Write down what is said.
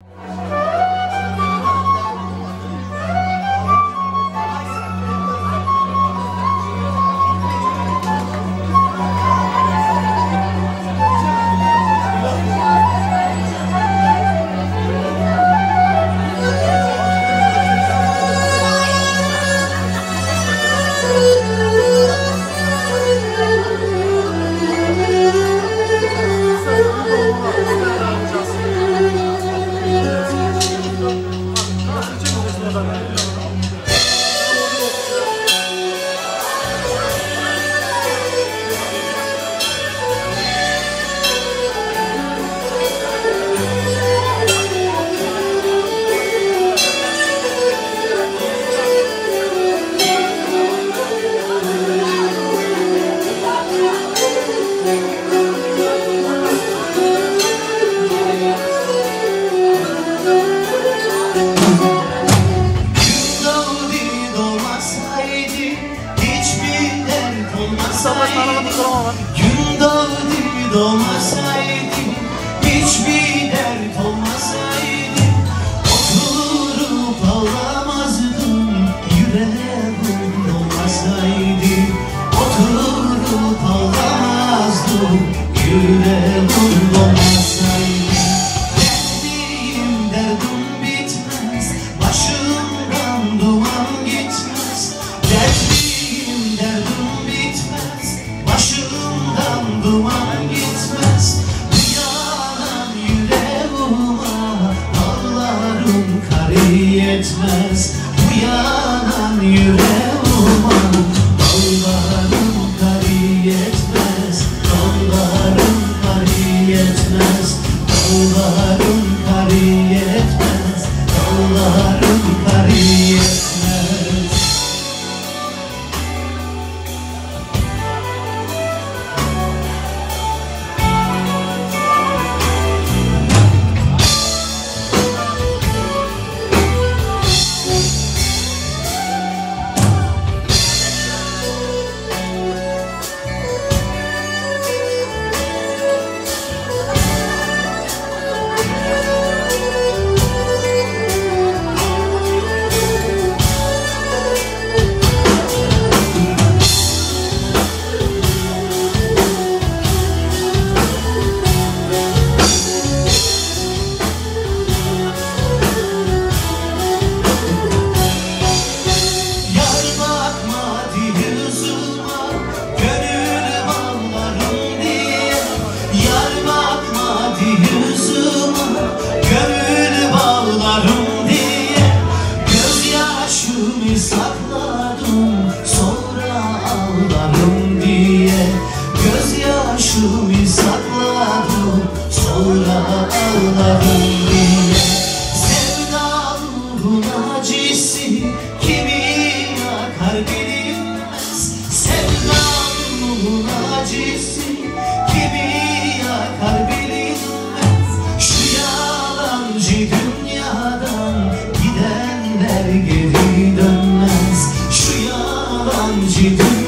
you heaven yüreğim olmasaydı Derdim derdim bitmez Başımdan duman gitmez. Derdim derdim bitmez Başımdan duman gitmez. Bu yanan yüreğime Ağlarım yetmez. Bu yüreğime Gözyaşımı sakladım Sonra ağlarım diye diye Sevdanın acısı kimi yakar bilinmez Sevdanın acısı longe do